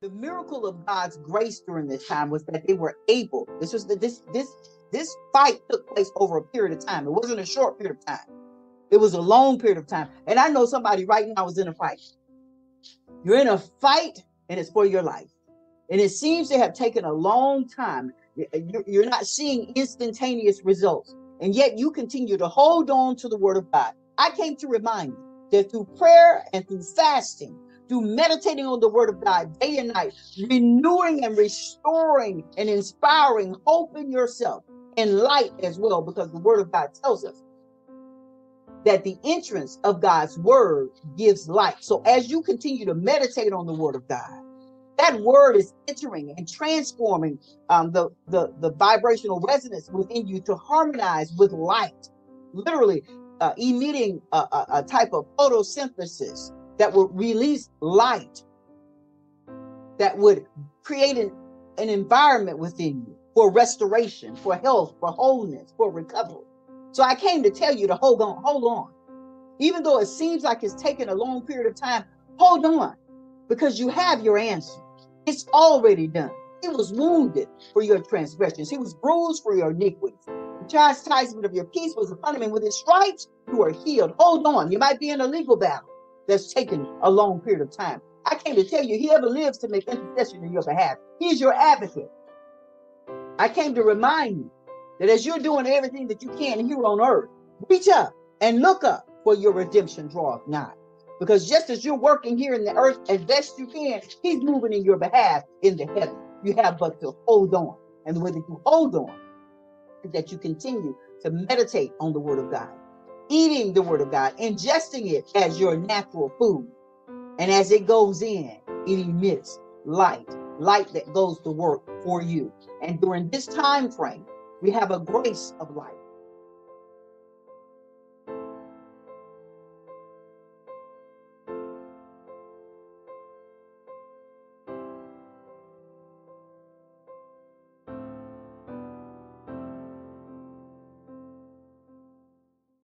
The miracle of God's grace during this time was that they were able. This was the this this this fight took place over a period of time. It wasn't a short period of time. It was a long period of time. And I know somebody right now is in a fight. You're in a fight and it's for your life. And it seems to have taken a long time. Uh, you're not seeing instantaneous results. And yet you continue to hold on to the word of God. I came to remind you that through prayer and through fasting, through meditating on the word of God day and night, renewing and restoring and inspiring hope in yourself and light as well, because the word of God tells us that the entrance of God's word gives light. So as you continue to meditate on the word of God, that word is entering and transforming um, the, the, the vibrational resonance within you to harmonize with light, literally uh, emitting a, a, a type of photosynthesis that would release light, that would create an, an environment within you for restoration, for health, for wholeness, for recovery. So I came to tell you to hold on, hold on. Even though it seems like it's taken a long period of time, hold on because you have your answer. It's already done. He was wounded for your transgressions. He was bruised for your iniquities. The chastisement of your peace was upon him, and with his stripes you are healed. Hold on. You might be in a legal battle that's taken a long period of time. I came to tell you, he ever lives to make intercession in your behalf. He's your advocate. I came to remind you that as you're doing everything that you can here on earth, reach up and look up for your redemption draweth nigh. Because just as you're working here in the earth as best you can, he's moving in your behalf in the heaven. You have but to hold on. And the way that you hold on is that you continue to meditate on the word of God eating the word of God, ingesting it as your natural food. And as it goes in, it emits light, light that goes to work for you. And during this time frame, we have a grace of light.